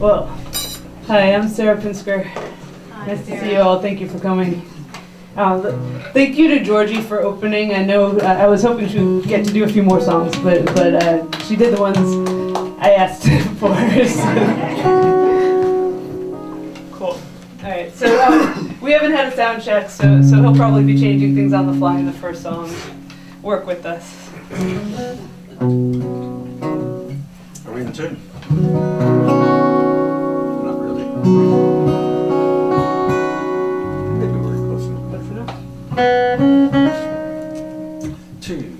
Well, hi, I'm Sarah Pinsker. Hi, Nice to see you all. Thank you for coming. Um, thank you to Georgie for opening. I know uh, I was hoping to get to do a few more songs, but but uh, she did the ones I asked for. cool. All right. So um, we haven't had a sound check, so so he'll probably be changing things on the fly in the first song. Work with us. Are we in tune? Two,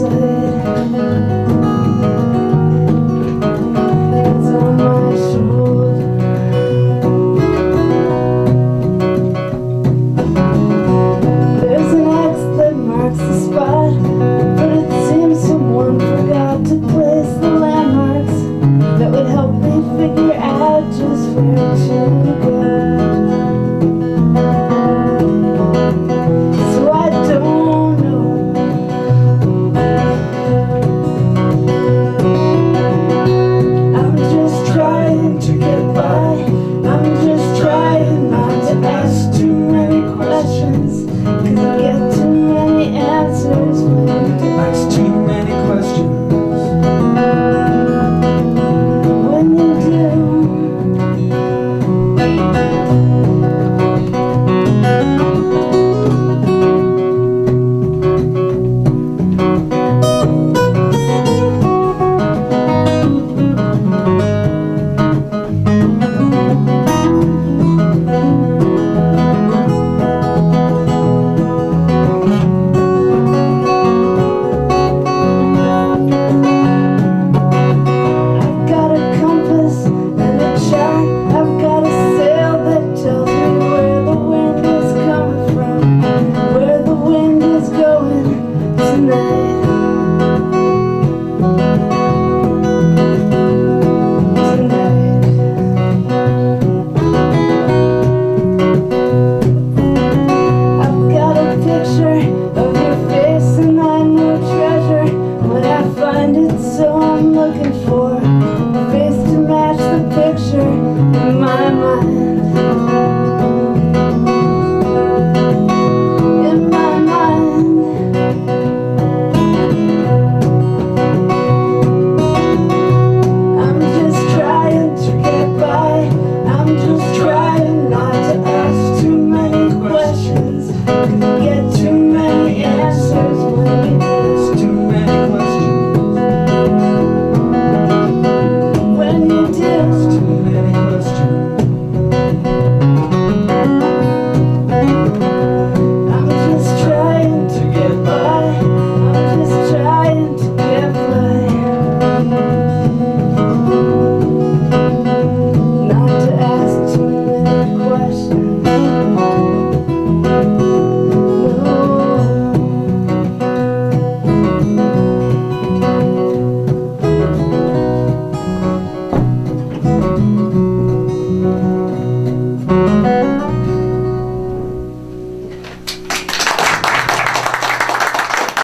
say